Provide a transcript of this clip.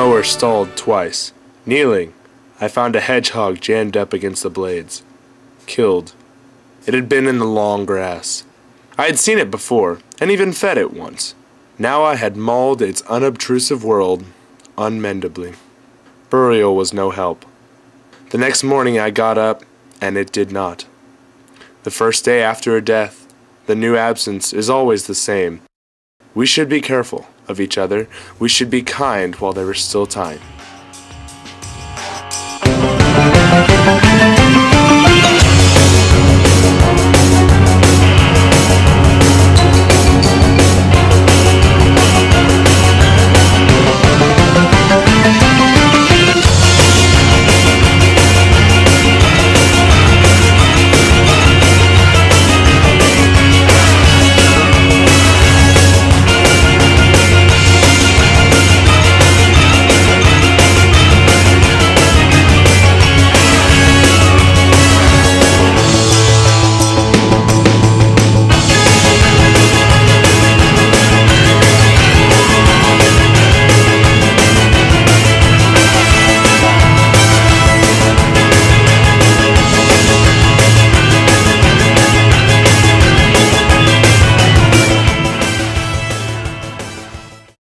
mower stalled twice. Kneeling, I found a hedgehog jammed up against the blades. Killed. It had been in the long grass. I had seen it before, and even fed it once. Now I had mauled its unobtrusive world unmendably. Burial was no help. The next morning I got up, and it did not. The first day after a death, the new absence is always the same. We should be careful of each other. We should be kind while there is still time.